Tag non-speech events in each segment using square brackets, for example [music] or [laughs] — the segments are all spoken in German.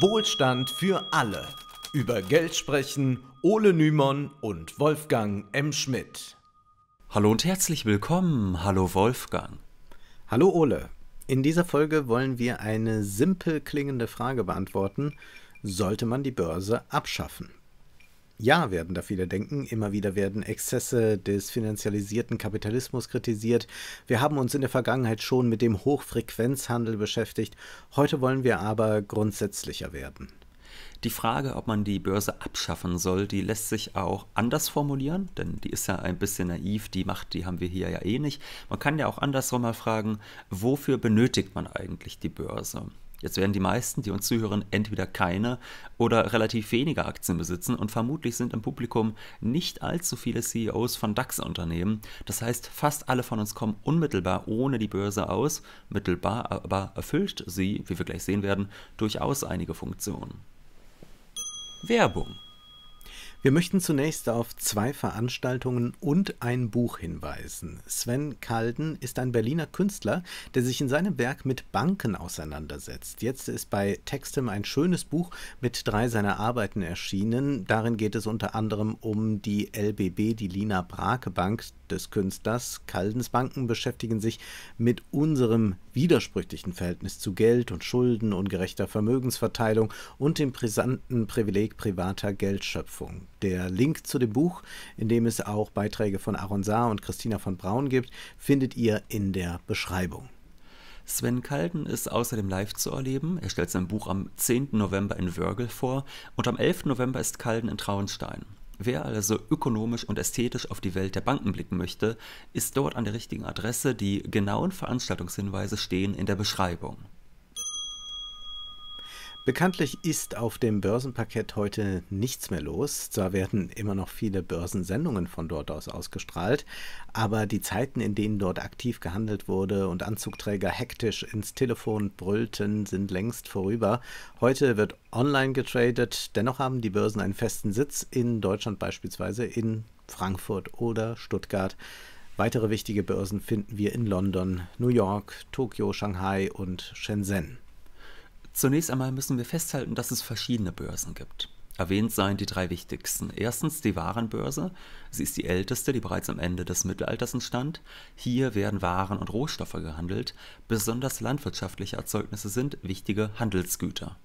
Wohlstand für alle. Über Geld sprechen Ole Nymon und Wolfgang M. Schmidt. Hallo und herzlich willkommen. Hallo Wolfgang. Hallo Ole. In dieser Folge wollen wir eine simpel klingende Frage beantworten. Sollte man die Börse abschaffen? Ja, werden da viele denken. Immer wieder werden Exzesse des finanzialisierten Kapitalismus kritisiert. Wir haben uns in der Vergangenheit schon mit dem Hochfrequenzhandel beschäftigt. Heute wollen wir aber grundsätzlicher werden. Die Frage, ob man die Börse abschaffen soll, die lässt sich auch anders formulieren, denn die ist ja ein bisschen naiv, die Macht, die haben wir hier ja eh nicht. Man kann ja auch andersrum mal fragen, wofür benötigt man eigentlich die Börse? Jetzt werden die meisten, die uns zuhören, entweder keine oder relativ wenige Aktien besitzen und vermutlich sind im Publikum nicht allzu viele CEOs von DAX-Unternehmen. Das heißt, fast alle von uns kommen unmittelbar ohne die Börse aus. Mittelbar aber erfüllt sie, wie wir gleich sehen werden, durchaus einige Funktionen. Werbung wir möchten zunächst auf zwei Veranstaltungen und ein Buch hinweisen. Sven Kalden ist ein Berliner Künstler, der sich in seinem Werk mit Banken auseinandersetzt. Jetzt ist bei Textem ein schönes Buch mit drei seiner Arbeiten erschienen. Darin geht es unter anderem um die LBB, die Lina Brake Bank des Künstlers. Kaldens Banken beschäftigen sich mit unserem widersprüchlichen Verhältnis zu Geld und Schulden, ungerechter Vermögensverteilung und dem brisanten Privileg privater Geldschöpfung. Der Link zu dem Buch, in dem es auch Beiträge von Aaron Saar und Christina von Braun gibt, findet ihr in der Beschreibung. Sven Kalden ist außerdem live zu erleben. Er stellt sein Buch am 10. November in Wörgl vor und am 11. November ist Kalden in Traunstein. Wer also ökonomisch und ästhetisch auf die Welt der Banken blicken möchte, ist dort an der richtigen Adresse. Die genauen Veranstaltungshinweise stehen in der Beschreibung. Bekanntlich ist auf dem Börsenparkett heute nichts mehr los. Zwar werden immer noch viele Börsensendungen von dort aus ausgestrahlt, aber die Zeiten, in denen dort aktiv gehandelt wurde und Anzugträger hektisch ins Telefon brüllten, sind längst vorüber. Heute wird online getradet, dennoch haben die Börsen einen festen Sitz in Deutschland beispielsweise in Frankfurt oder Stuttgart. Weitere wichtige Börsen finden wir in London, New York, Tokio, Shanghai und Shenzhen. Zunächst einmal müssen wir festhalten, dass es verschiedene Börsen gibt. Erwähnt seien die drei wichtigsten. Erstens die Warenbörse. Sie ist die älteste, die bereits am Ende des Mittelalters entstand. Hier werden Waren und Rohstoffe gehandelt. Besonders landwirtschaftliche Erzeugnisse sind wichtige Handelsgüter.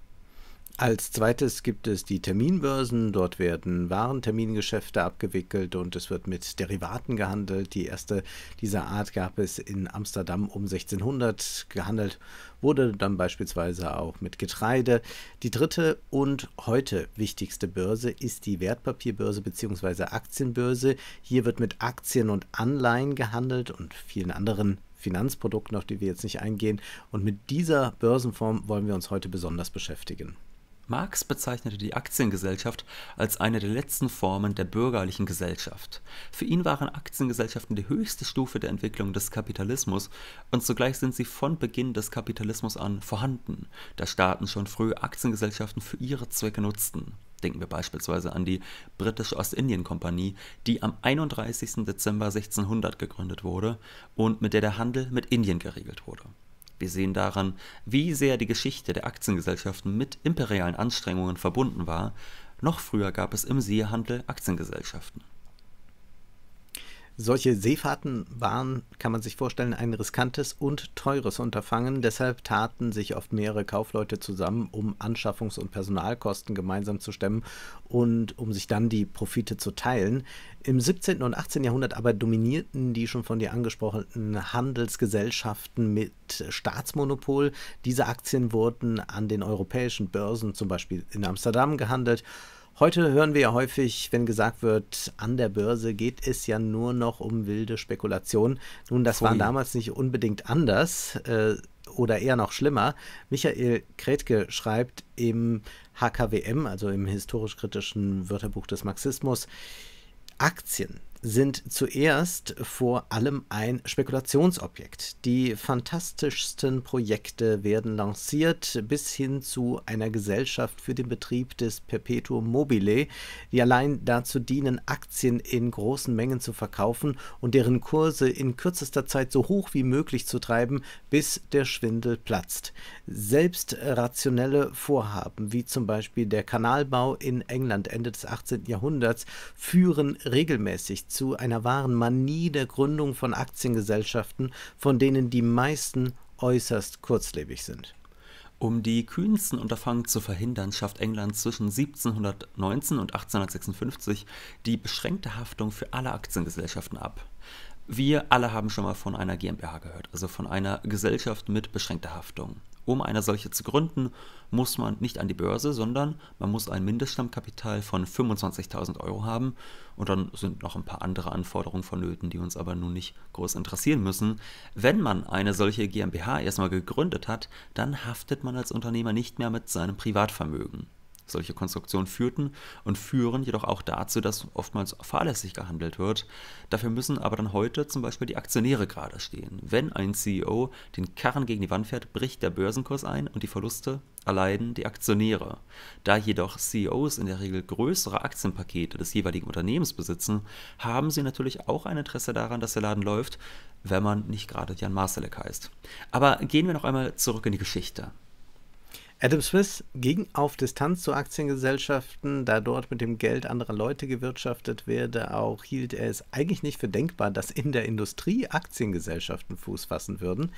Als zweites gibt es die Terminbörsen. Dort werden Warentermingeschäfte abgewickelt und es wird mit Derivaten gehandelt. Die erste dieser Art gab es in Amsterdam um 1600. Gehandelt wurde dann beispielsweise auch mit Getreide. Die dritte und heute wichtigste Börse ist die Wertpapierbörse bzw. Aktienbörse. Hier wird mit Aktien und Anleihen gehandelt und vielen anderen Finanzprodukten, auf die wir jetzt nicht eingehen. Und mit dieser Börsenform wollen wir uns heute besonders beschäftigen. Marx bezeichnete die Aktiengesellschaft als eine der letzten Formen der bürgerlichen Gesellschaft. Für ihn waren Aktiengesellschaften die höchste Stufe der Entwicklung des Kapitalismus und zugleich sind sie von Beginn des Kapitalismus an vorhanden, da Staaten schon früh Aktiengesellschaften für ihre Zwecke nutzten. Denken wir beispielsweise an die Britische Ostindien-Kompanie, die am 31. Dezember 1600 gegründet wurde und mit der der Handel mit Indien geregelt wurde. Wir sehen daran, wie sehr die Geschichte der Aktiengesellschaften mit imperialen Anstrengungen verbunden war. Noch früher gab es im Seehandel Aktiengesellschaften. Solche Seefahrten waren, kann man sich vorstellen, ein riskantes und teures Unterfangen. Deshalb taten sich oft mehrere Kaufleute zusammen, um Anschaffungs- und Personalkosten gemeinsam zu stemmen und um sich dann die Profite zu teilen. Im 17. und 18. Jahrhundert aber dominierten die schon von dir angesprochenen Handelsgesellschaften mit Staatsmonopol. Diese Aktien wurden an den europäischen Börsen, zum Beispiel in Amsterdam, gehandelt Heute hören wir ja häufig, wenn gesagt wird, an der Börse geht es ja nur noch um wilde Spekulation. Nun, das Pfui. war damals nicht unbedingt anders äh, oder eher noch schlimmer. Michael Kretke schreibt im HKWM, also im historisch-kritischen Wörterbuch des Marxismus, Aktien sind zuerst vor allem ein Spekulationsobjekt. Die fantastischsten Projekte werden lanciert bis hin zu einer Gesellschaft für den Betrieb des Perpetuum mobile, die allein dazu dienen, Aktien in großen Mengen zu verkaufen und deren Kurse in kürzester Zeit so hoch wie möglich zu treiben, bis der Schwindel platzt. Selbst rationelle Vorhaben, wie zum Beispiel der Kanalbau in England Ende des 18. Jahrhunderts, führen regelmäßig zu einer wahren Manie der Gründung von Aktiengesellschaften, von denen die meisten äußerst kurzlebig sind. Um die kühnsten Unterfangen zu verhindern, schafft England zwischen 1719 und 1856 die beschränkte Haftung für alle Aktiengesellschaften ab. Wir alle haben schon mal von einer GmbH gehört, also von einer Gesellschaft mit beschränkter Haftung. Um eine solche zu gründen, muss man nicht an die Börse, sondern man muss ein Mindeststammkapital von 25.000 Euro haben und dann sind noch ein paar andere Anforderungen vonnöten, die uns aber nun nicht groß interessieren müssen. Wenn man eine solche GmbH erstmal gegründet hat, dann haftet man als Unternehmer nicht mehr mit seinem Privatvermögen. Solche Konstruktionen führten und führen jedoch auch dazu, dass oftmals fahrlässig gehandelt wird. Dafür müssen aber dann heute zum Beispiel die Aktionäre gerade stehen. Wenn ein CEO den Karren gegen die Wand fährt, bricht der Börsenkurs ein und die Verluste erleiden die Aktionäre. Da jedoch CEOs in der Regel größere Aktienpakete des jeweiligen Unternehmens besitzen, haben sie natürlich auch ein Interesse daran, dass der Laden läuft, wenn man nicht gerade Jan Marsalek heißt. Aber gehen wir noch einmal zurück in die Geschichte. Adam Smith ging auf Distanz zu Aktiengesellschaften, da dort mit dem Geld anderer Leute gewirtschaftet werde. Auch hielt er es eigentlich nicht für denkbar, dass in der Industrie Aktiengesellschaften Fuß fassen würden.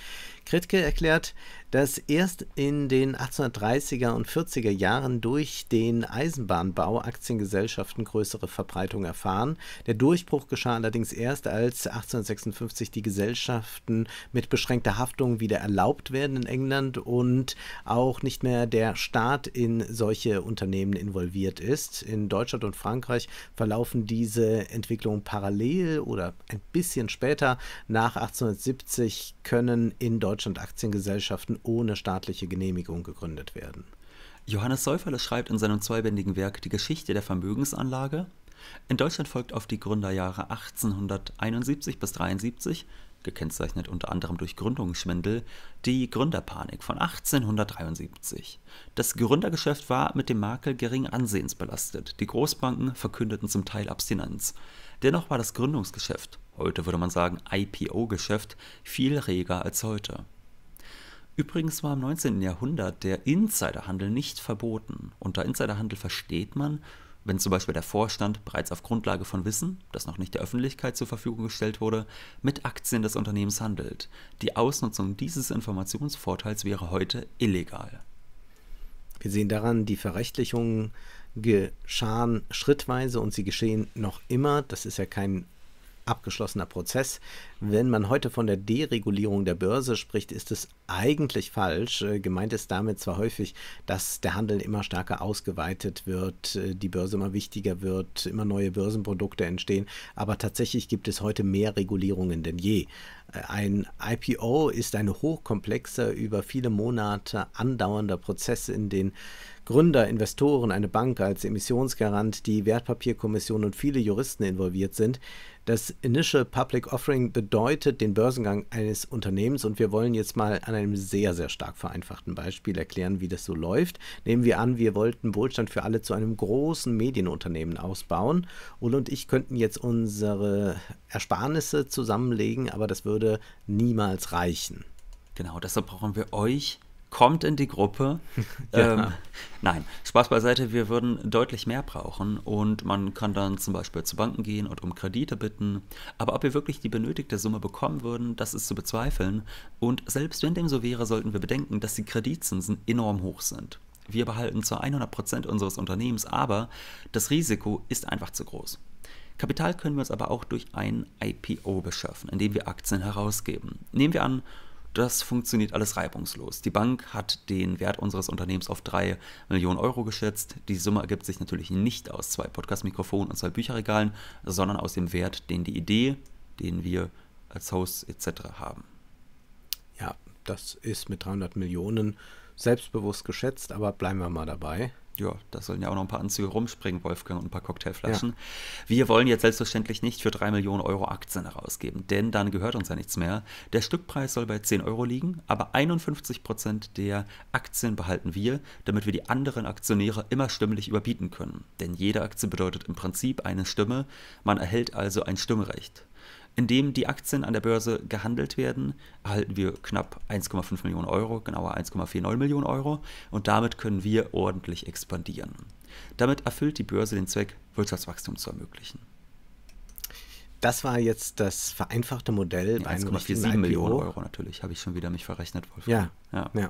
Kritke erklärt, dass erst in den 1830er und 40er Jahren durch den Eisenbahnbau Aktiengesellschaften größere Verbreitung erfahren. Der Durchbruch geschah allerdings erst, als 1856 die Gesellschaften mit beschränkter Haftung wieder erlaubt werden in England und auch nicht mehr der Staat in solche Unternehmen involviert ist. In Deutschland und Frankreich verlaufen diese Entwicklungen parallel oder ein bisschen später. Nach 1870 können in Deutschland Aktiengesellschaften ohne staatliche Genehmigung gegründet werden. Johannes Säuferle schreibt in seinem zweibändigen Werk Die Geschichte der Vermögensanlage. In Deutschland folgt auf die Gründerjahre 1871 bis 73, gekennzeichnet unter anderem durch Gründungsschwindel, die Gründerpanik von 1873. Das Gründergeschäft war mit dem Makel geringen Ansehens belastet. Die Großbanken verkündeten zum Teil Abstinenz. Dennoch war das Gründungsgeschäft, heute würde man sagen IPO-Geschäft, viel reger als heute. Übrigens war im 19. Jahrhundert der Insiderhandel nicht verboten. Unter Insiderhandel versteht man, wenn zum Beispiel der Vorstand bereits auf Grundlage von Wissen, das noch nicht der Öffentlichkeit zur Verfügung gestellt wurde, mit Aktien des Unternehmens handelt. Die Ausnutzung dieses Informationsvorteils wäre heute illegal. Wir sehen daran, die Verrechtlichungen geschahen schrittweise und sie geschehen noch immer. Das ist ja kein abgeschlossener Prozess. Wenn man heute von der Deregulierung der Börse spricht, ist es eigentlich falsch. Äh, gemeint ist damit zwar häufig, dass der Handel immer stärker ausgeweitet wird, äh, die Börse immer wichtiger wird, immer neue Börsenprodukte entstehen, aber tatsächlich gibt es heute mehr Regulierungen denn je. Äh, ein IPO ist ein hochkomplexer, über viele Monate andauernder Prozess, in den Gründer, Investoren, eine Bank als Emissionsgarant, die Wertpapierkommission und viele Juristen involviert sind. Das Initial Public Offering bedeutet den Börsengang eines Unternehmens und wir wollen jetzt mal an einem sehr, sehr stark vereinfachten Beispiel erklären, wie das so läuft. Nehmen wir an, wir wollten Wohlstand für alle zu einem großen Medienunternehmen ausbauen. Ulle und ich könnten jetzt unsere Ersparnisse zusammenlegen, aber das würde niemals reichen. Genau, deshalb brauchen wir euch kommt in die Gruppe. [laughs] ja. ähm, nein, Spaß beiseite, wir würden deutlich mehr brauchen und man kann dann zum Beispiel zu Banken gehen und um Kredite bitten. Aber ob wir wirklich die benötigte Summe bekommen würden, das ist zu bezweifeln. Und selbst wenn dem so wäre, sollten wir bedenken, dass die Kreditzinsen enorm hoch sind. Wir behalten zwar 100% unseres Unternehmens, aber das Risiko ist einfach zu groß. Kapital können wir uns aber auch durch ein IPO beschaffen, indem wir Aktien herausgeben. Nehmen wir an, das funktioniert alles reibungslos. Die Bank hat den Wert unseres Unternehmens auf 3 Millionen Euro geschätzt. Die Summe ergibt sich natürlich nicht aus zwei Podcast-Mikrofonen und zwei Bücherregalen, sondern aus dem Wert, den die Idee, den wir als Host etc. haben. Ja, das ist mit 300 Millionen selbstbewusst geschätzt, aber bleiben wir mal dabei. Ja, da sollen ja auch noch ein paar Anzüge rumspringen, Wolfgang, und ein paar Cocktailflaschen. Ja. Wir wollen jetzt selbstverständlich nicht für 3 Millionen Euro Aktien herausgeben, denn dann gehört uns ja nichts mehr. Der Stückpreis soll bei 10 Euro liegen, aber 51 Prozent der Aktien behalten wir, damit wir die anderen Aktionäre immer stimmlich überbieten können. Denn jede Aktie bedeutet im Prinzip eine Stimme, man erhält also ein Stimmrecht. Indem die Aktien an der Börse gehandelt werden, erhalten wir knapp 1,5 Millionen Euro, genauer 1,49 Millionen Euro, und damit können wir ordentlich expandieren. Damit erfüllt die Börse den Zweck, Wirtschaftswachstum zu ermöglichen. Das war jetzt das vereinfachte Modell ja, 1,47 Millionen Euro natürlich, habe ich schon wieder mich verrechnet, Wolfgang. Ja, ja. ja.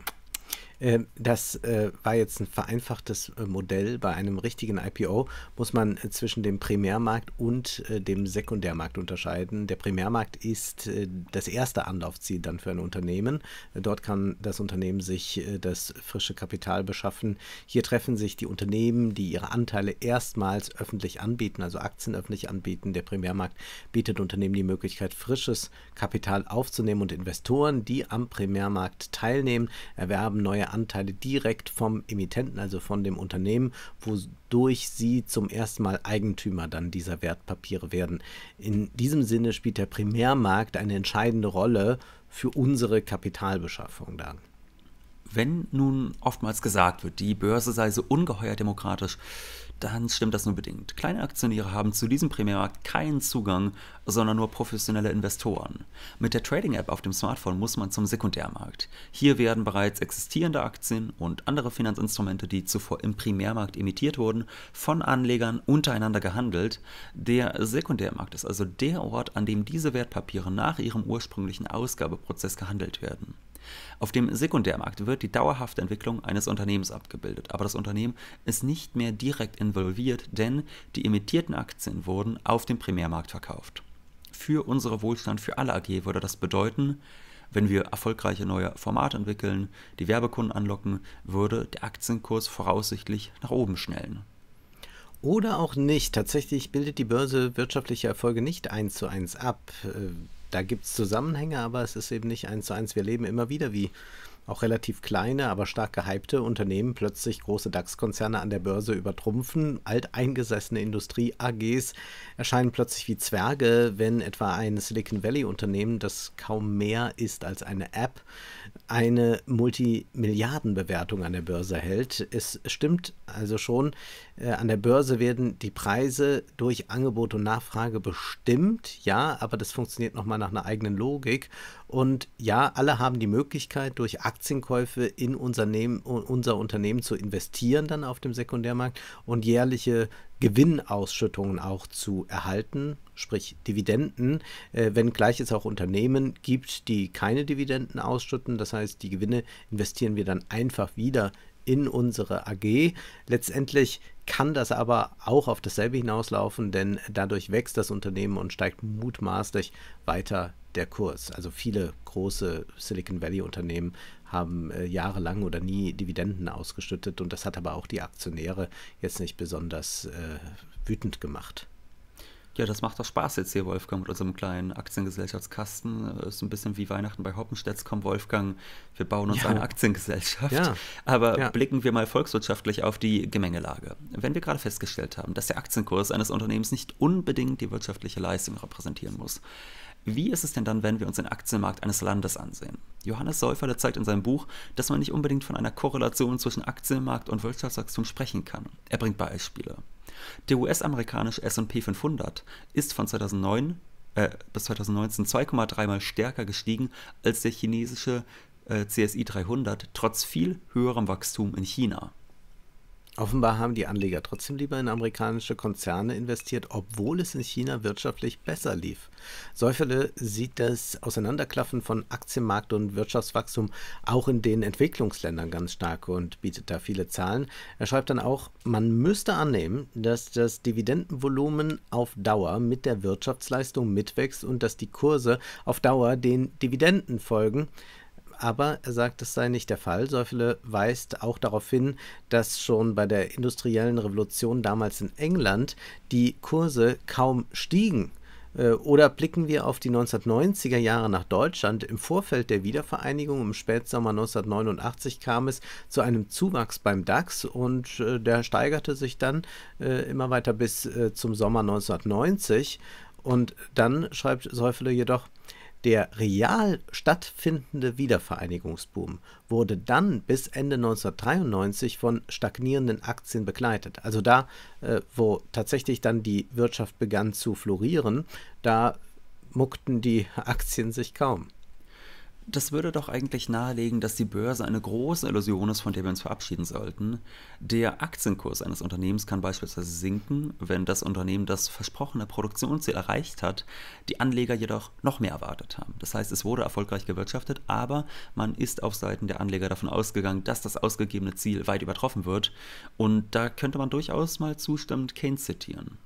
Ähm, das äh, war jetzt ein vereinfachtes äh, Modell. Bei einem richtigen IPO muss man äh, zwischen dem Primärmarkt und dem Sekundärmarkt unterscheiden. Der Primärmarkt ist das erste Anlaufziel dann für ein Unternehmen. Dort kann das Unternehmen sich das frische Kapital beschaffen. Hier treffen sich die Unternehmen, die ihre Anteile erstmals öffentlich anbieten, also Aktien öffentlich anbieten. Der Primärmarkt bietet Unternehmen die Möglichkeit, frisches Kapital aufzunehmen und Investoren, die am Primärmarkt teilnehmen, erwerben neue Anteile direkt vom Emittenten, also von dem Unternehmen, wodurch sie zum ersten Mal Eigentümer dann dieser Wertpapiere werden. In diesem Sinne spielt der Primärmarkt eine entscheidende Rolle für unsere Kapitalbeschaffung dann. Wenn nun oftmals gesagt wird, die Börse sei so ungeheuer demokratisch, dann stimmt das nur bedingt. Kleine Aktionäre haben zu diesem Primärmarkt keinen Zugang, sondern nur professionelle Investoren. Mit der Trading-App auf dem Smartphone muss man zum Sekundärmarkt. Hier werden bereits existierende Aktien und andere Finanzinstrumente, die zuvor im Primärmarkt emittiert wurden, von Anlegern untereinander gehandelt. Der Sekundärmarkt ist also der Ort, an dem diese Wertpapiere nach ihrem ursprünglichen Ausgabeprozess gehandelt werden. Auf dem Sekundärmarkt wird die dauerhafte Entwicklung eines Unternehmens abgebildet, aber das Unternehmen ist nicht mehr direkt involviert, denn die emittierten Aktien wurden auf dem Primärmarkt verkauft. Für unsere Wohlstand für alle AG würde das bedeuten, wenn wir erfolgreiche neue Formate entwickeln, die Werbekunden anlocken, würde der Aktienkurs voraussichtlich nach oben schnellen. Oder auch nicht. Tatsächlich bildet die Börse wirtschaftliche Erfolge nicht eins zu eins ab. Da gibt es Zusammenhänge, aber es ist eben nicht eins zu eins. Wir leben immer wieder wie auch relativ kleine, aber stark gehypte Unternehmen plötzlich große DAX-Konzerne an der Börse übertrumpfen. Alteingesessene Industrie-AGs erscheinen plötzlich wie Zwerge, wenn etwa ein Silicon Valley-Unternehmen, das kaum mehr ist als eine App, eine Multimilliardenbewertung an der Börse hält. Es stimmt also schon, äh, an der Börse werden die Preise durch Angebot und Nachfrage bestimmt, ja, aber das funktioniert nochmal nach einer eigenen Logik. Und ja, alle haben die Möglichkeit, durch Aktienkäufe in unser, unser Unternehmen zu investieren, dann auf dem Sekundärmarkt und jährliche Gewinnausschüttungen auch zu erhalten, sprich Dividenden, äh, wenngleich es auch Unternehmen gibt, die keine Dividenden ausschütten. Das heißt, die Gewinne investieren wir dann einfach wieder in unsere AG. Letztendlich kann das aber auch auf dasselbe hinauslaufen, denn dadurch wächst das Unternehmen und steigt mutmaßlich weiter der Kurs. Also viele große Silicon Valley Unternehmen haben äh, jahrelang oder nie Dividenden ausgeschüttet und das hat aber auch die Aktionäre jetzt nicht besonders äh, wütend gemacht. Ja, das macht doch Spaß jetzt hier, Wolfgang, mit unserem kleinen Aktiengesellschaftskasten. Ist ein bisschen wie Weihnachten bei Hoppenstedts. Komm, Wolfgang, wir bauen uns ja. eine Aktiengesellschaft. Ja. Aber ja. blicken wir mal volkswirtschaftlich auf die Gemengelage. Wenn wir gerade festgestellt haben, dass der Aktienkurs eines Unternehmens nicht unbedingt die wirtschaftliche Leistung repräsentieren muss, wie ist es denn dann, wenn wir uns den Aktienmarkt eines Landes ansehen? Johannes Säuferle zeigt in seinem Buch, dass man nicht unbedingt von einer Korrelation zwischen Aktienmarkt und Wirtschaftswachstum sprechen kann. Er bringt Beispiele. Der US-amerikanische S&P 500 ist von 2009 äh, bis 2019 2,3 mal stärker gestiegen als der chinesische äh, CSI 300, trotz viel höherem Wachstum in China. Offenbar haben die Anleger trotzdem lieber in amerikanische Konzerne investiert, obwohl es in China wirtschaftlich besser lief. Säuferle sieht das Auseinanderklaffen von Aktienmarkt und Wirtschaftswachstum auch in den Entwicklungsländern ganz stark und bietet da viele Zahlen. Er schreibt dann auch, man müsste annehmen, dass das Dividendenvolumen auf Dauer mit der Wirtschaftsleistung mitwächst und dass die Kurse auf Dauer den Dividenden folgen aber er sagt, das sei nicht der Fall. Säufele weist auch darauf hin, dass schon bei der industriellen Revolution damals in England die Kurse kaum stiegen Äh, oder blicken wir auf die 1990er Jahre nach Deutschland. Im Vorfeld der Wiedervereinigung im Spätsommer 1989 kam es zu einem Zuwachs beim DAX und äh, der steigerte sich dann äh, immer weiter bis zum Sommer 1990. Und dann schreibt Seufele jedoch, der real stattfindende Wiedervereinigungsboom wurde dann bis Ende 1993 von stagnierenden Aktien begleitet. Also da, äh, wo tatsächlich dann die Wirtschaft begann zu florieren, da muckten die [laughs] Aktien sich kaum das würde doch eigentlich nahelegen, dass die Börse eine große Illusion ist, von der wir uns verabschieden sollten. Der Aktienkurs eines Unternehmens kann beispielsweise sinken, wenn das Unternehmen das versprochene Produktionsziel erreicht hat, die Anleger jedoch noch mehr erwartet haben. Das heißt, es wurde erfolgreich gewirtschaftet, aber man ist auf Seiten der Anleger davon ausgegangen, dass das ausgegebene Ziel weit übertroffen wird. Und da könnte man durchaus mal zustimmend Keynes zitieren.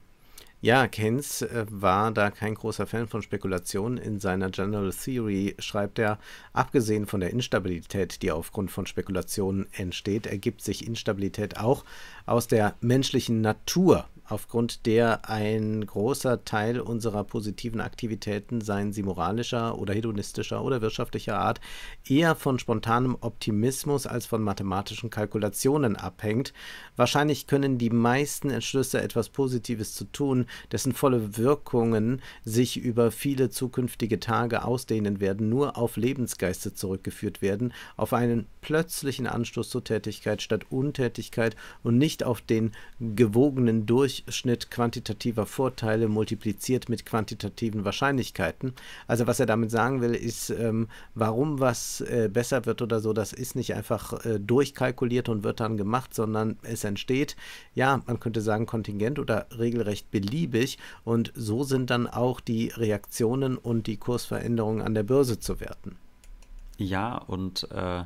Ja, Keynes äh, war da kein großer Fan von Spekulationen. In seiner General Theory schreibt er, abgesehen von der Instabilität, die aufgrund von Spekulationen entsteht, ergibt sich Instabilität auch aus der menschlichen Natur aufgrund der ein großer Teil unserer positiven Aktivitäten, seien sie moralischer oder hedonistischer oder wirtschaftlicher Art, eher von spontanem Optimismus als von mathematischen Kalkulationen abhängt. Wahrscheinlich können die meisten Entschlüsse, etwas Positives zu tun, dessen volle Wirkungen sich über viele zukünftige Tage ausdehnen werden, nur auf Lebensgeiste zurückgeführt werden, auf einen plötzlichen Anstoß zur Tätigkeit statt Untätigkeit und nicht auf den gewogenen Durch Durchschnitt quantitativer Vorteile multipliziert mit quantitativen Wahrscheinlichkeiten. Also was er damit sagen will, ist, ähm, warum was äh, besser wird oder so, das ist nicht einfach äh, durchkalkuliert und wird dann gemacht, sondern es entsteht, ja, man könnte sagen kontingent oder regelrecht beliebig und so sind dann auch die Reaktionen und die Kursveränderungen an der Börse zu werten. Ja, und äh,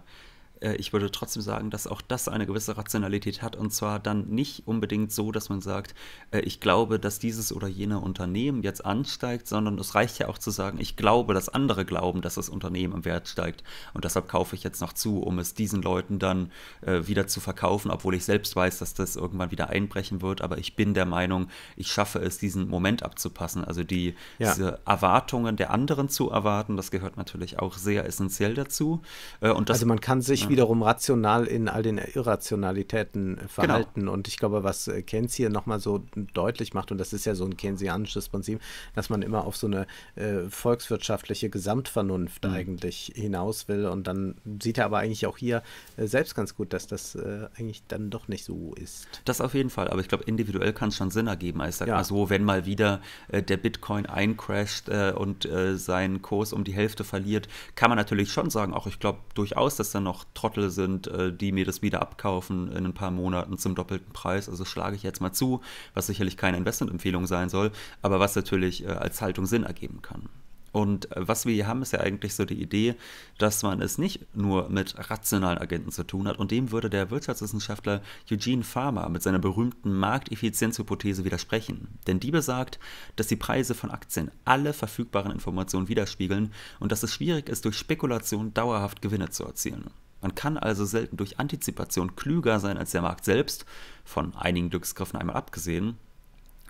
ich würde trotzdem sagen, dass auch das eine gewisse Rationalität hat und zwar dann nicht unbedingt so, dass man sagt, äh, ich glaube, dass dieses oder jene Unternehmen jetzt ansteigt, sondern es reicht ja auch zu sagen, ich glaube, dass andere glauben, dass das Unternehmen im Wert steigt und deshalb kaufe ich jetzt noch zu, um es diesen Leuten dann äh, wieder zu verkaufen, obwohl ich selbst weiß, dass das irgendwann wieder einbrechen wird, aber ich bin der Meinung, ich schaffe es, diesen Moment abzupassen, also die, ja. diese Erwartungen der anderen zu erwarten, das gehört natürlich auch sehr essentiell dazu. und das, also man kann sich wiederum rational in all den Irrationalitäten genau. verhalten. Genau. Und ich glaube, was äh, Keynes hier nochmal so deutlich macht, und das ist ja so ein keynesianisches Prinzip, dass man immer auf so eine äh, volkswirtschaftliche Gesamtvernunft mhm. eigentlich hinaus will. Und dann sieht er aber eigentlich auch hier äh, selbst ganz gut, dass das äh, eigentlich dann doch nicht so ist. Das auf jeden Fall, aber ich glaube, individuell kann es schon Sinn ergeben. Also ja. mal so, wenn mal wieder äh, der Bitcoin eincrasht äh, und seinen Kurs um die Hälfte verliert, kann man natürlich schon sagen, auch ich glaube durchaus, dass dann noch Trottel sind, äh, die mir das wieder abkaufen in ein paar Monaten zum doppelten Preis. Also schlage ich jetzt mal zu, was sicherlich keine Investmentempfehlung sein soll, aber was natürlich äh, als Haltung Sinn ergeben kann. Und äh, was wir hier haben, ist ja eigentlich so die Idee, dass man es nicht nur mit rationalen Agenten zu tun hat. Und dem würde der Wirtschaftswissenschaftler Eugene Farmer mit seiner berühmten Markteffizienzhypothese widersprechen. Denn die besagt, dass die Preise von Aktien alle verfügbaren Informationen widerspiegeln und dass es schwierig ist, durch Spekulation dauerhaft Gewinne zu erzielen. Man kann also selten durch Antizipation klüger sein als der Markt selbst, von einigen Glücksgriffen einmal abgesehen,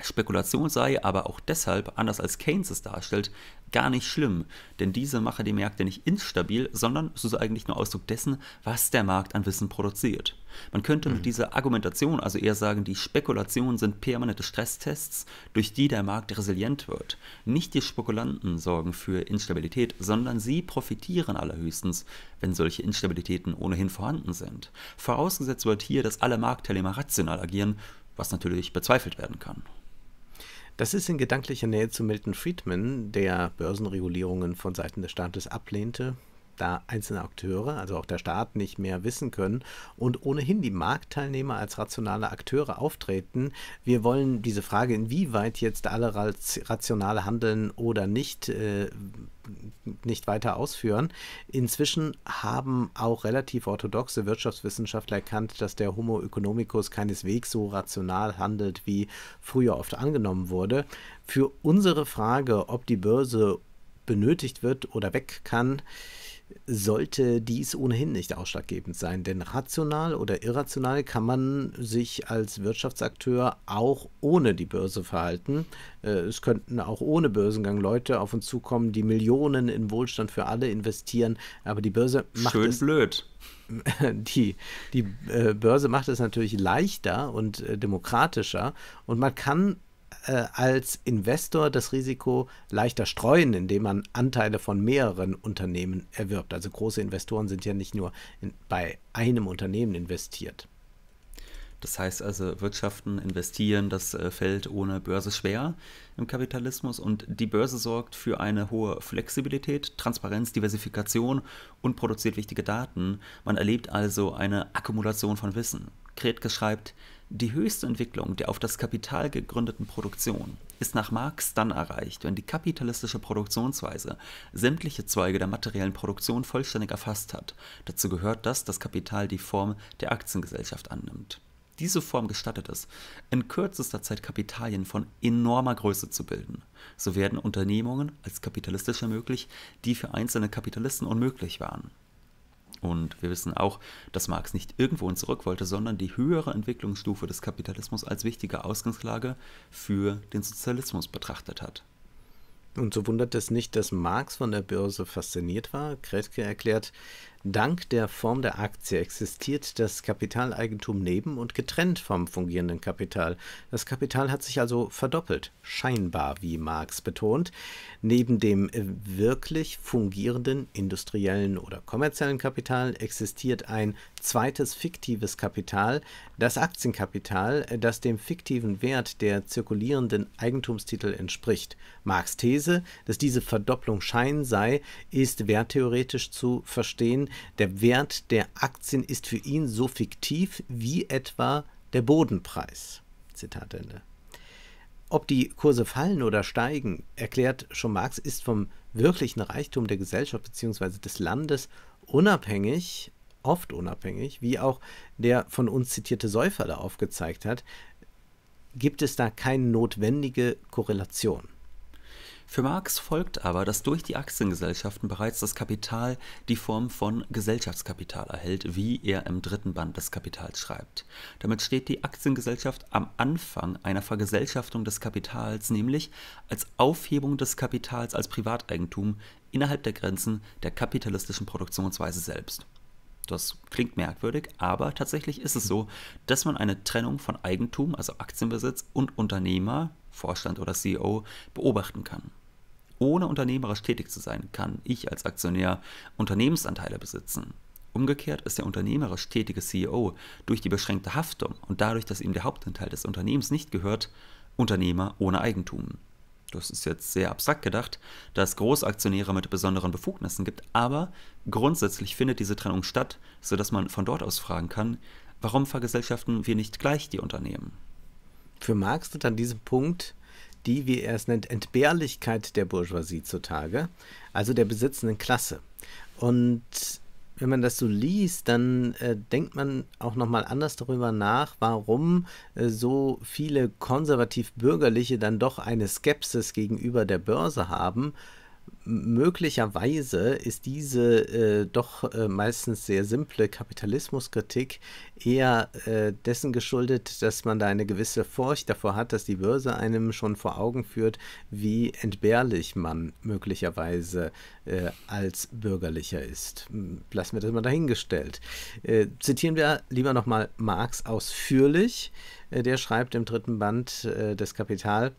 Spekulation sei aber auch deshalb, anders als Keynes es darstellt, gar nicht schlimm, denn diese mache die Märkte nicht instabil, sondern es ist eigentlich nur Ausdruck dessen, was der Markt an Wissen produziert. Man könnte mit mhm. dieser Argumentation also eher sagen, die Spekulationen sind permanente Stresstests, durch die der Markt resilient wird. Nicht die Spekulanten sorgen für Instabilität, sondern sie profitieren allerhöchstens, wenn solche Instabilitäten ohnehin vorhanden sind. Vorausgesetzt wird hier, dass alle Marktteilnehmer rational agieren, was natürlich bezweifelt werden kann. Das ist in gedanklicher Nähe zu Milton Friedman, der Börsenregulierungen von Seiten des Staates ablehnte, da einzelne Akteure, also auch der Staat, nicht mehr wissen können und ohnehin die Marktteilnehmer als rationale Akteure auftreten. Wir wollen diese Frage, inwieweit jetzt alle rationale handeln oder nicht, äh, nicht weiter ausführen. Inzwischen haben auch relativ orthodoxe Wirtschaftswissenschaftler erkannt, dass der Homo economicus keineswegs so rational handelt, wie früher oft angenommen wurde. Für unsere Frage, ob die Börse benötigt wird oder weg kann, sollte dies ohnehin nicht ausschlaggebend sein. Denn rational oder irrational kann man sich als Wirtschaftsakteur auch ohne die Börse verhalten. Äh, es könnten auch ohne Börsengang Leute auf uns zukommen, die Millionen in Wohlstand für alle investieren, aber die Börse macht Schön es blöd. [laughs] die, die äh, Börse macht es natürlich leichter und äh, demokratischer und man kann äh, als Investor das Risiko leichter streuen, indem man Anteile von mehreren Unternehmen erwirbt. Also große Investoren sind ja nicht nur in, bei einem Unternehmen investiert. Das heißt also, Wirtschaften, investieren, das äh, fällt ohne Börse schwer im Kapitalismus und die Börse sorgt für eine hohe Flexibilität, Transparenz, Diversifikation und produziert wichtige Daten. Man erlebt also eine Akkumulation von Wissen. Kretke schreibt, die höchste Entwicklung der auf das Kapital gegründeten Produktion ist nach Marx dann erreicht, wenn die kapitalistische Produktionsweise sämtliche Zweige der materiellen Produktion vollständig erfasst hat. Dazu gehört, dass das Kapital die Form der Aktiengesellschaft annimmt. Diese Form gestattet es, in kürzester Zeit Kapitalien von enormer Größe zu bilden. So werden Unternehmungen als kapitalistisch ermöglicht, die für einzelne Kapitalisten unmöglich waren. Und wir wissen auch, dass Marx nicht irgendwohin zurück wollte, sondern die höhere Entwicklungsstufe des Kapitalismus als wichtige Ausgangslage für den Sozialismus betrachtet hat. Und so wundert es nicht, dass Marx von der Börse fasziniert war. Kretke erklärt, Dank der Form der Aktie existiert das Kapitaleigentum neben und getrennt vom fungierenden Kapital. Das Kapital hat sich also verdoppelt, scheinbar, wie Marx betont. Neben dem wirklich fungierenden industriellen oder kommerziellen Kapital existiert ein zweites fiktives Kapital, das Aktienkapital, das dem fiktiven Wert der zirkulierenden Eigentumstitel entspricht. Marx These, dass diese Verdopplung Schein sei, ist werttheoretisch zu verstehen der Wert der Aktien ist für ihn so fiktiv wie etwa der Bodenpreis. Zitat Ende. Ob die Kurse fallen oder steigen, erklärt schon Marx, ist vom wirklichen Reichtum der Gesellschaft bzw. des Landes unabhängig, oft unabhängig, wie auch der von uns zitierte Säufer da aufgezeigt hat, gibt es da keine notwendige Korrelation. Für Marx folgt aber, dass durch die Aktiengesellschaften bereits das Kapital die Form von Gesellschaftskapital erhält, wie er im dritten Band des Kapitals schreibt. Damit steht die Aktiengesellschaft am Anfang einer Vergesellschaftung des Kapitals, nämlich als Aufhebung des Kapitals als Privateigentum innerhalb der Grenzen der kapitalistischen Produktionsweise selbst. Das klingt merkwürdig, aber tatsächlich ist es so, dass man eine Trennung von Eigentum, also Aktienbesitz, und Unternehmer, Vorstand oder CEO, beobachten kann. Ohne unternehmerisch tätig zu sein, kann ich als Aktionär Unternehmensanteile besitzen. Umgekehrt ist der unternehmerisch tätige CEO durch die beschränkte Haftung und dadurch, dass ihm der Hauptanteil des Unternehmens nicht gehört, Unternehmer ohne Eigentum. Das ist jetzt sehr abstrakt gedacht, da es Großaktionäre mit besonderen Befugnissen gibt, aber grundsätzlich findet diese Trennung statt, sodass man von dort aus fragen kann, warum vergesellschaften wir nicht gleich die Unternehmen? Für Marx tritt an diesem Punkt die, wie er es nennt, Entbehrlichkeit der Bourgeoisie zutage, also der besitzenden Klasse. Und wenn man das so liest, dann äh, denkt man auch nochmal anders darüber nach, warum äh, so viele konservativ-bürgerliche dann doch eine Skepsis gegenüber der Börse haben möglicherweise ist diese äh, doch äh, meistens sehr simple Kapitalismuskritik eher äh, dessen geschuldet, dass man da eine gewisse Furcht davor hat, dass die Börse einem schon vor Augen führt, wie entbehrlich man möglicherweise äh, als Bürgerlicher ist. Hm, lassen wir das mal dahingestellt. Äh, zitieren wir lieber nochmal Marx ausführlich. Äh, der schreibt im dritten Band des Kapital,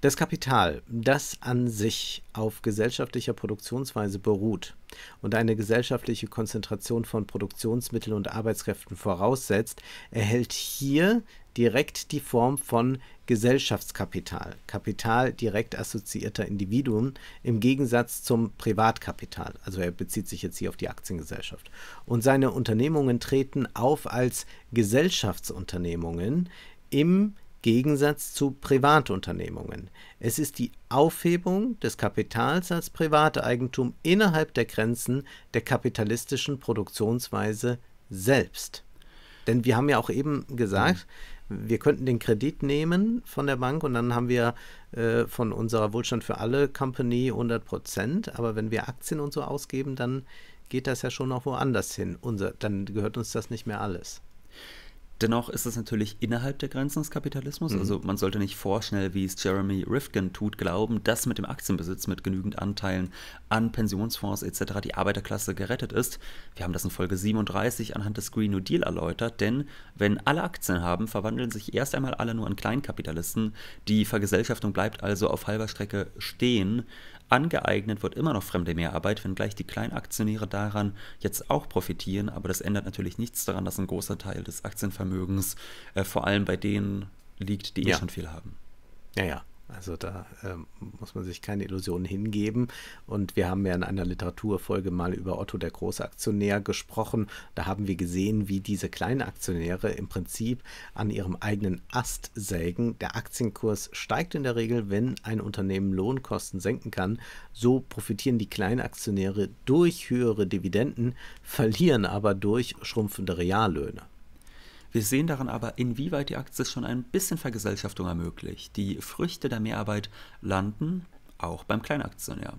das Kapital, das an sich auf gesellschaftlicher Produktionsweise beruht und eine gesellschaftliche Konzentration von Produktionsmitteln und Arbeitskräften voraussetzt, erhält hier direkt die Form von Gesellschaftskapital, Kapital direkt assoziierter Individuen, im Gegensatz zum Privatkapital. Also er bezieht sich jetzt hier auf die Aktiengesellschaft. Und seine Unternehmungen treten auf als Gesellschaftsunternehmungen im Gegensatz zu Privatunternehmungen. Es ist die Aufhebung des Kapitals als Privateigentum innerhalb der Grenzen der kapitalistischen Produktionsweise selbst. Denn wir haben ja auch eben gesagt, wir könnten den Kredit nehmen von der Bank und dann haben wir äh, von unserer Wohlstand für alle Company 100 Prozent. Aber wenn wir Aktien und so ausgeben, dann geht das ja schon noch woanders hin. Unser, dann gehört uns das nicht mehr alles. Dennoch ist es natürlich innerhalb der Grenzen des Kapitalismus. Mhm. Also man sollte nicht vorschnell, wie es Jeremy Rifkin tut, glauben, dass mit dem Aktienbesitz mit genügend Anteilen an Pensionsfonds etc. die Arbeiterklasse gerettet ist. Wir haben das in Folge 37 anhand des Green New Deal erläutert, denn wenn alle Aktien haben, verwandeln sich erst einmal alle nur an Kleinkapitalisten. Die Vergesellschaftung bleibt also auf halber Strecke stehen. Angeeignet wird immer noch fremde Mehrarbeit, wenngleich die Kleinaktionäre daran jetzt auch profitieren, aber das ändert natürlich nichts daran, dass ein großer Teil des Aktienvermögens äh, vor allem bei denen liegt, die eh schon viel haben. Ja, ja. Also da ähm, muss man sich keine Illusionen hingeben. Und wir haben ja in einer Literaturfolge mal über Otto der Großaktionär gesprochen. Da haben wir gesehen, wie diese kleinen Aktionäre im Prinzip an ihrem eigenen Ast sägen. Der Aktienkurs steigt in der Regel, wenn ein Unternehmen Lohnkosten senken kann. So profitieren die kleinen Aktionäre durch höhere Dividenden, verlieren aber durch schrumpfende Reallöhne. Wir sehen daran aber, inwieweit die Aktie schon ein bisschen Vergesellschaftung ermöglicht. Die Früchte der Mehrarbeit landen auch beim Kleinaktionär.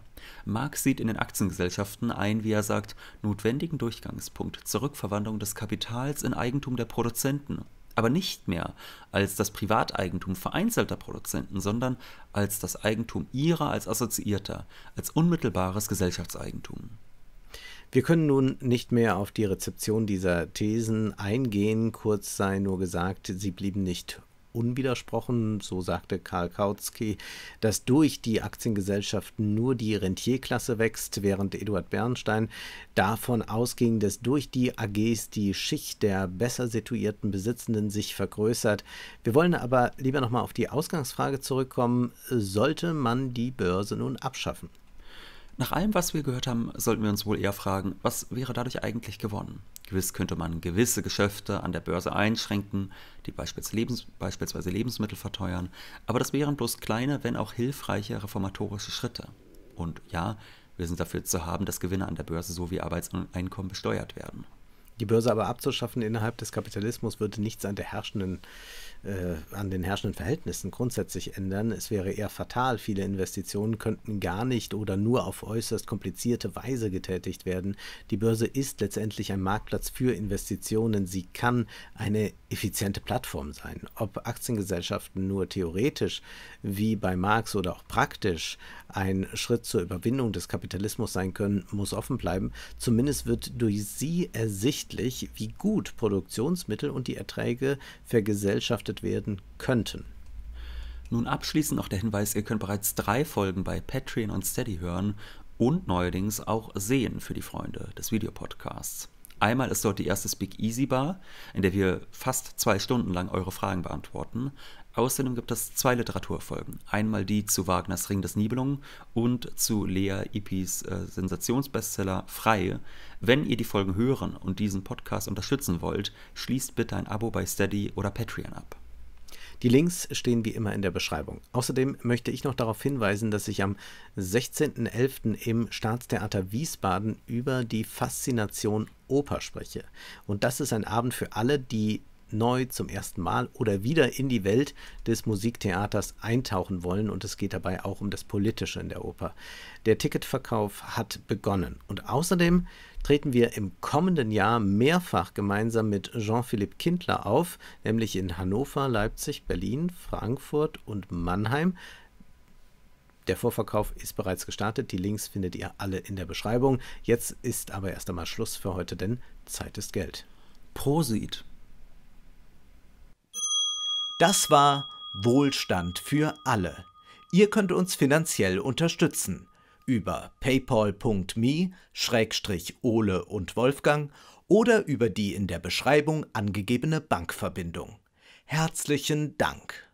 Marx sieht in den Aktiengesellschaften ein, wie er sagt, notwendigen Durchgangspunkt zur Rückverwandlung des Kapitals in Eigentum der Produzenten, aber nicht mehr als das Privateigentum vereinzelter Produzenten, sondern als das Eigentum ihrer als Assoziierter, als unmittelbares Gesellschaftseigentum. Wir können nun nicht mehr auf die Rezeption dieser Thesen eingehen. Kurz sei nur gesagt, sie blieben nicht unwidersprochen, so sagte Karl Kautsky, dass durch die Aktiengesellschaften nur die Rentierklasse wächst, während Eduard Bernstein davon ausging, dass durch die AGs die Schicht der besser situierten Besitzenden sich vergrößert. Wir wollen aber lieber nochmal auf die Ausgangsfrage zurückkommen, sollte man die Börse nun abschaffen? Nach allem, was wir gehört haben, sollten wir uns wohl eher fragen, was wäre dadurch eigentlich gewonnen? Gewiss könnte man gewisse Geschäfte an der Börse einschränken, die beispielsweise, Lebens beispielsweise Lebensmittel verteuern, aber das wären bloß kleine, wenn auch hilfreiche reformatorische Schritte. Und ja, wir sind dafür zu haben, dass Gewinne an der Börse sowie Arbeitseinkommen besteuert werden. Die Börse aber abzuschaffen innerhalb des Kapitalismus würde nichts an der herrschenden äh, an den herrschenden Verhältnissen grundsätzlich ändern. Es wäre eher fatal. Viele Investitionen könnten gar nicht oder nur auf äußerst komplizierte Weise getätigt werden. Die Börse ist letztendlich ein Marktplatz für Investitionen. Sie kann eine effiziente Plattform sein. Ob Aktiengesellschaften nur theoretisch wie bei Marx oder auch praktisch ein Schritt zur Überwindung des Kapitalismus sein können, muss offen bleiben. Zumindest wird durch sie ersichtlich, wie gut Produktionsmittel und die Erträge vergesellschaftet werden könnten. Nun abschließend noch der Hinweis, ihr könnt bereits drei Folgen bei Patreon und Steady hören und neuerdings auch sehen für die Freunde des Videopodcasts. Einmal ist dort die erste Speak Easy Bar, in der wir fast zwei Stunden lang eure Fragen beantworten. Außerdem gibt es zwei Literaturfolgen. Einmal die zu Wagners Ring des Nibelungen und zu Lea Ipis äh, Sensationsbestseller Frei. Wenn ihr die Folgen hören und diesen Podcast unterstützen wollt, schließt bitte ein Abo bei Steady oder Patreon ab. Die Links stehen wie immer in der Beschreibung. Außerdem möchte ich noch darauf hinweisen, dass ich am 16.11. im Staatstheater Wiesbaden über die Faszination Oper spreche. Und das ist ein Abend für alle, die neu zum ersten Mal oder wieder in die Welt des Musiktheaters eintauchen wollen und es geht dabei auch um das Politische in der Oper. Der Ticketverkauf hat begonnen und außerdem treten wir im kommenden Jahr mehrfach gemeinsam mit Jean-Philippe Kindler auf, nämlich in Hannover, Leipzig, Berlin, Frankfurt und Mannheim. Der Vorverkauf ist bereits gestartet. Die Links findet ihr alle in der Beschreibung. Jetzt ist aber erst einmal Schluss für heute, denn Zeit ist Geld. Prosit. Das war Wohlstand für alle. Ihr könnt uns finanziell unterstützen über paypal.me-ole und Wolfgang oder über die in der Beschreibung angegebene Bankverbindung. Herzlichen Dank!